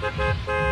Música